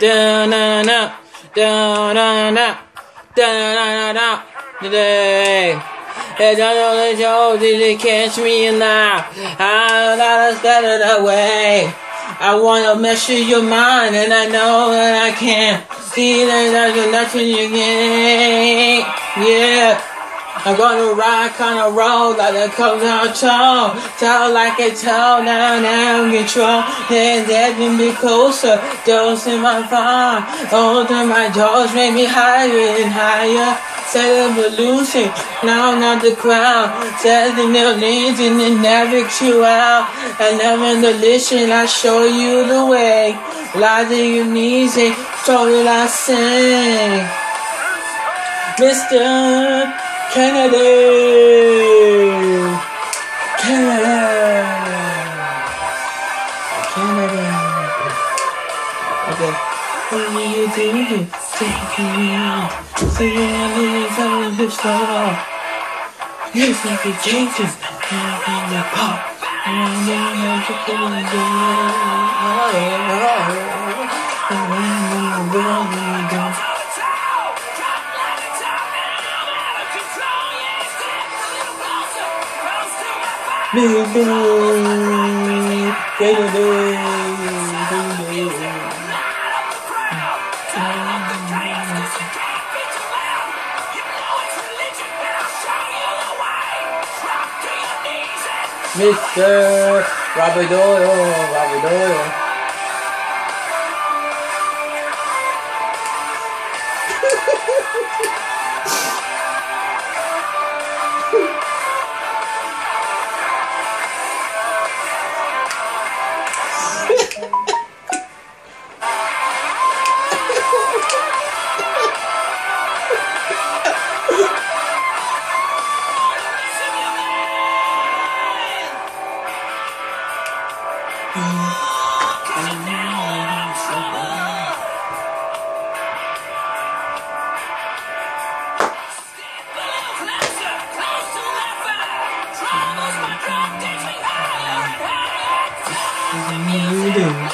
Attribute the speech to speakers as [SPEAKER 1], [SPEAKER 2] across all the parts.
[SPEAKER 1] Da na na, da na na, da na na, today. And I know that you did it catch me now. I gotta get it away. I wanna measure your mind, and I know that I can. See that there's nothing you can. Yeah. I'm gonna ride on a road like a cold out tall, tall like a tall, now now I'm in control. Then that can be closer, dose in my farm. Open my doors, make me higher and higher. Set up illusion, now I'm not the crowd. Setting the lanes and then navigate you out. And never the listen, I show you the way. Lies in your knees so will I sing. Mr. Kennedy! Canada! Kennedy! Okay. What are you doing? Taking me out. Singing a little something to start. Yes, like it changes. And in the pop. And then I'm just going to And when the is gone. Baby, Mr. Robert Doyle, Robert Doyle. you do.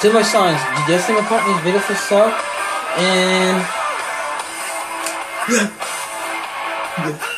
[SPEAKER 1] Two more songs. Justin McCartney's Beautiful Soul and. yeah. Yeah.